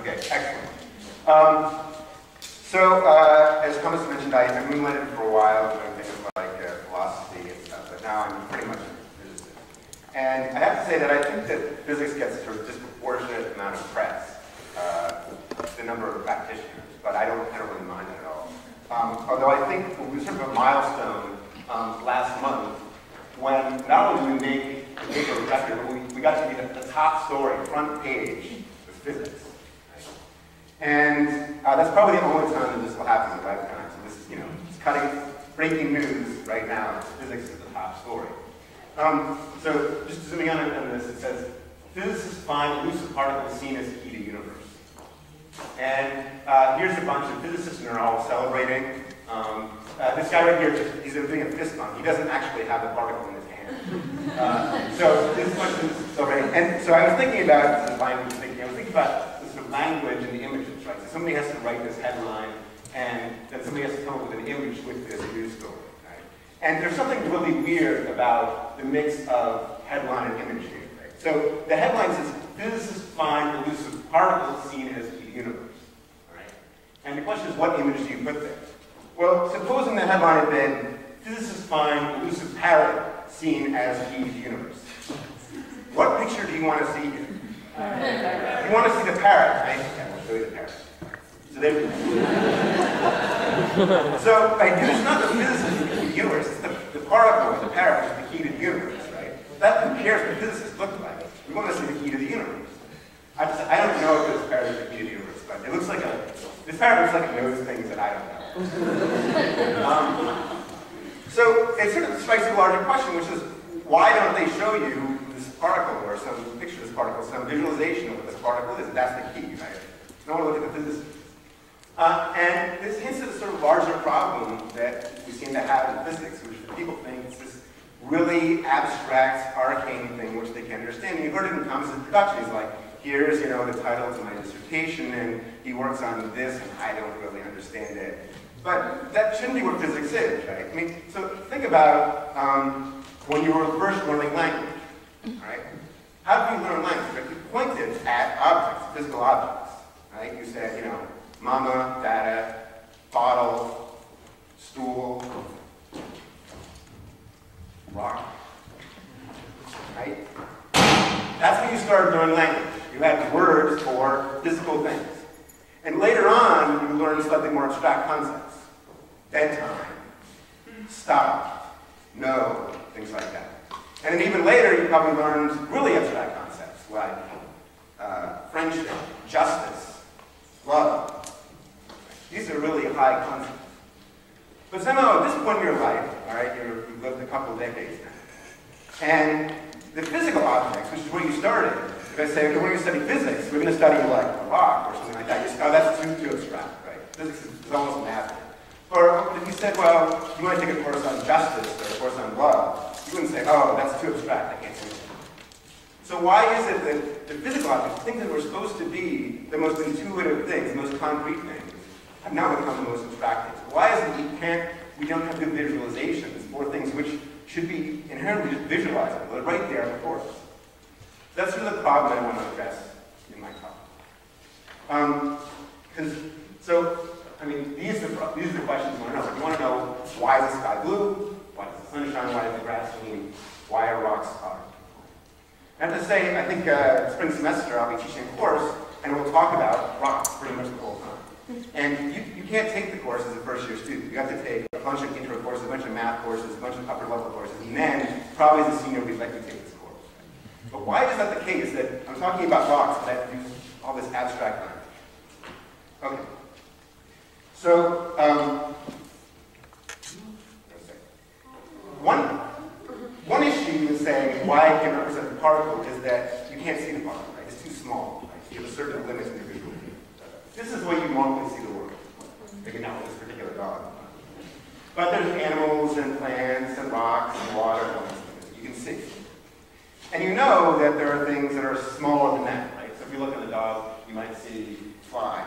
Okay, excellent. Um, so, uh, as Thomas mentioned, I, I moonlighted for a while doing things like uh, philosophy and stuff, but now I'm pretty much a physicist. And I have to say that I think that physics gets a sort of disproportionate amount of press, uh, the number of practitioners, but I don't, I don't really mind it at all. Um, although I think we sort of a milestone um, last month when not only did we make, make paper record, but we, we got to be the, the top story, front page physics. And uh, that's probably the only time that this will happen in my lifetime. So this is, you know, it's cutting, breaking news right now. Physics is the top story. Um, so just zooming on on this, it says, physicists find elusive particles seen as key to universe. And uh, here's a bunch of physicists, and they're all celebrating. Um, uh, this guy right here, he's doing a fist bump. He doesn't actually have the particle in his hand. Uh, so this is celebrating. And so I was thinking about this language about the sort of language and the images, right? So somebody has to write this headline, and then somebody has to come up with an image with this news story, right? And there's something really weird about the mix of headline and image here, right? So the headline says, physicists find elusive particles seen as the universe, right? And the question is, what image do you put there? Well, supposing the headline had been, physicists find elusive parrot seen as universe. What picture do you want to see here? You want to see the parrot, right? Okay, I'll show you the parrot. So there So like, it's not the physicist of the universe, it's the, the particle, the parrot, is the key to the universe, right? That who cares what physicists look like? We want to see the key to the universe. I, just, I don't know if this parrot is the key to the universe, but it looks like a, this parrot looks like it knows things that I don't know. um, so it sort of strikes a larger question, which is, why don't they show you this particle or some picture of this particle, some visualization of what this particle is? That's the key, right? No one look at the physicists. Uh, and this hints at a sort of larger problem that we seem to have in physics, which people think is this really abstract, arcane thing which they can't understand. And you heard it in Thomas's introduction. He's like, here's, you know, the title to my dissertation, and he works on this, and I don't really understand it. But that shouldn't be what physics is, right? I mean, so think about um, when you were first learning language, right? How do you learn language? You pointed at objects, physical objects, right? You said, you know, mama, dada, bottle, stool, rock, right? That's when you started learning language. You had words for physical things. And later on, you learn slightly more abstract concepts. Bedtime, stop, no, things like that. And then even later, you probably learned really abstract concepts like uh, friendship, justice, love. These are really high concepts. But somehow, at this point in your life, all right, you have lived a couple of decades now, and the physical objects, which is where you started, if I say, okay, we're going to study physics, we're going to study like a rock or something like that, you say, oh, that's too, too abstract, right? Physics is, is almost math. Or if you said, well, you want to take a course on justice or a course on love, wouldn't say, oh, that's too abstract, I can't do. So why is it that the physical objects, things that were supposed to be the most intuitive things, the most concrete things, have now become the most abstract things? Why is it we can't, we don't have good visualizations for things which should be inherently just visualizable. They're right there before us. That's sort of the problem I want to address in my talk. Um, so, I mean, these are, these are the questions you want to know. You want to know why is the sky blue? Shine? Why the? Why are rocks hard? I have to say, I think uh, spring semester I'll be teaching a course, and we'll talk about rocks pretty much the whole time. And you, you can't take the course as a first year student. You have to take a bunch of intro courses, a bunch of math courses, a bunch of upper level courses, and then probably as a senior we'd like to take this course. But why is that the case that I'm talking about rocks that use all this abstract language? Okay. So, um, one, one issue in saying why I can represent the particle is that you can't see the particle, right? It's too small. Right? You have a certain limit in your visual. This is the way you normally see the world. Maybe not with this particular dog. But there's animals and plants and rocks and water and all these things you can see. And you know that there are things that are smaller than that, right? So if you look at the dog, you might see fly.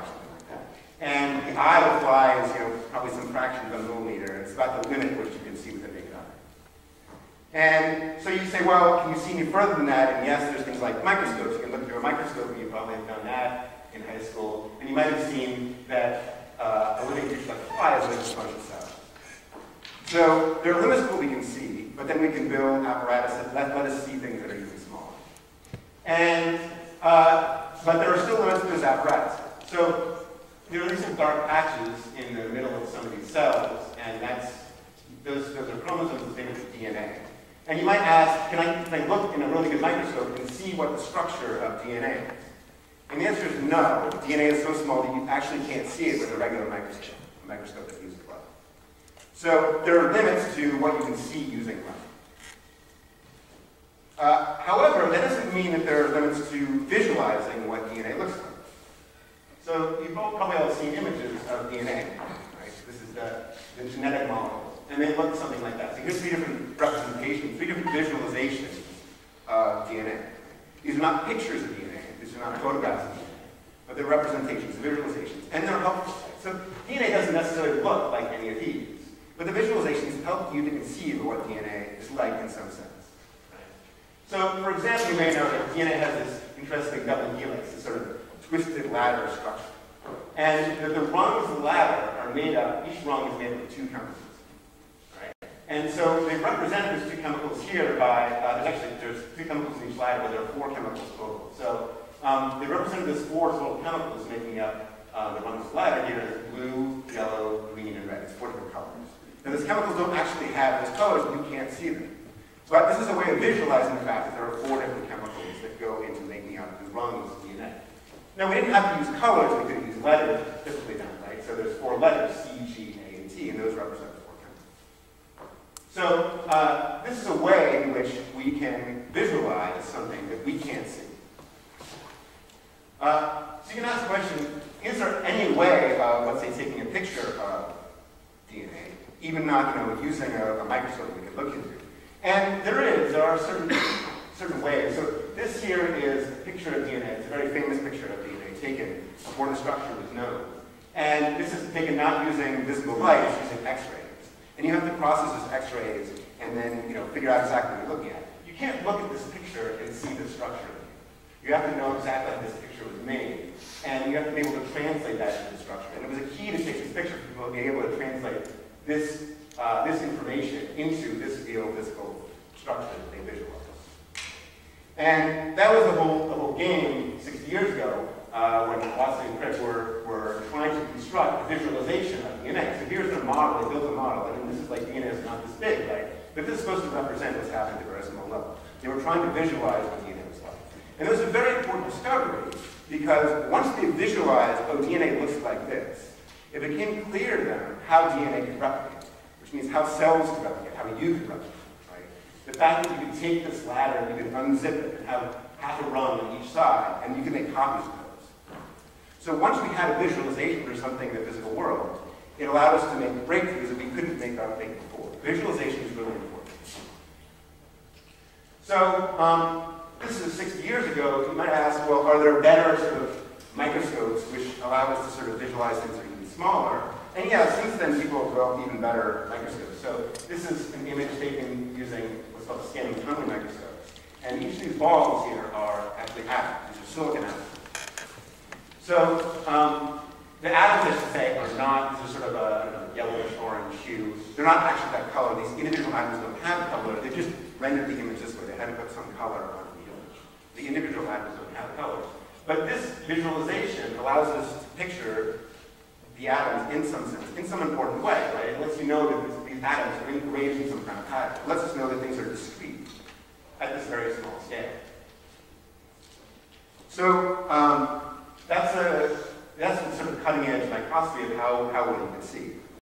And the eye of a fly is, you know, probably some fraction of a millimeter. It's about the limit which you can see with naked eye. And so you say, well, can you see any further than that? And yes, there's things like microscopes. You can look through a microscope, and you probably have done that in high school. And you might have seen that uh, a living creature like a fly is bunch of cells. So there are limits to what we can see, but then we can build an apparatus that let, let us see things that are even smaller. And, uh, but there are still limits to those apparatus. So there are these dark patches in the middle of some of these cells, and that's, those, those are chromosomes the same as DNA. And you might ask, can I, can I look in a really good microscope and see what the structure of DNA is? And the answer is no. DNA is so small that you actually can't see it with a regular microscope, a microscope that uses light. So there are limits to what you can see using light. Uh, however, that doesn't mean that there are limits to visualizing what DNA looks like. So you've all probably all seen images of DNA. This is the, the genetic molecule, and they look something like that. So here's three different representations, three different visualizations of DNA. These are not pictures of DNA. These are not photographs of DNA, but they're representations, visualizations, and they're helpful. So DNA doesn't necessarily look like any of these, but the visualizations help you to conceive of what DNA is like in some sense. So, for example, you may know that DNA has this interesting double helix, this sort of twisted ladder structure. And the, the rungs of the ladder are made up, each rung is made up of two chemicals. Right? And so they represent those two chemicals here by, uh, there's actually, there's three chemicals in each ladder, but there are four chemicals total. So um, they represent those four total chemicals making up uh, the rungs of the ladder here as blue, yellow, green, and red. It's four different colors. Now those chemicals don't actually have those colors, you can't see them. But this is a way of visualizing the fact that there are four different chemicals that go into making up the rungs of DNA. Now, we didn't have to use colors, we could letters typically done, right? So there's four letters, C, G, A, and T, and those represent the four chemicals. So uh, this is a way in which we can visualize something that we can't see. Uh, so you can ask the question, is there any way of, let's say, taking a picture of DNA, even not, you know, using a, a microscope we could look into? And there is, there are certain, certain ways. So this here is a picture of DNA. It's a very famous picture of DNA taken before the structure was known. And this is taken not using visible light, it's using x-rays. And you have to process those x-rays and then you know, figure out exactly what you're looking at. You can't look at this picture and see the structure. You have to know exactly how this picture was made. And you have to be able to translate that into the structure. And it was a key to take this picture for people to be able to translate this uh, this information into this geophysical structure that they visualize. And that was the whole, the whole game 60 years ago uh, when Watson and Crick were, were trying to construct a visualization of DNA. So here's their model, they built a model. Mean, this is like DNA is not this big, right? But this is supposed to represent what's happening at a very small level. They were trying to visualize what DNA was like. And it was a very important discovery because once they visualized, oh, DNA looks like this, it became clear to them how DNA could replicate which means how cells can replicate, how you can replicate, right? The fact that you can take this ladder and you can unzip it and have half a rung on each side, and you can make copies of those. So once we had a visualization for something in the physical world, it allowed us to make breakthroughs that we couldn't make, make before. Visualization is really important. So um, this is 60 years ago. You might ask, well, are there better sort of microscopes which allow us to sort of visualize things that are even smaller? And yeah, since then people have developed even better microscopes. So this is an image taken using what's called a scanning tunneling microscope. And each of these balls here are actually atoms. These are silicon atoms. So um, the atoms, I say, are not, these are sort of a, yellowish orange hue. They're not actually that color. These individual atoms don't have color. They just rendered the image this way. They had to put some color on the image. The individual atoms don't have colors. But this visualization allows us to picture the atoms in some sense, in some important way, right? It lets you know that these atoms are arranged in some kind of pattern. It lets us know that things are discrete at this very small scale. So um, that's a that's sort of cutting edge microscopy of how, how one can see.